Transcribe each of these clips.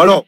Alors,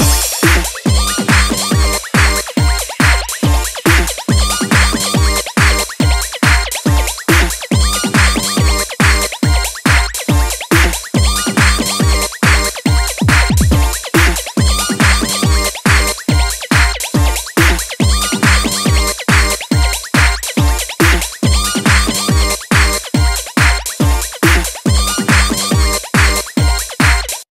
Bye.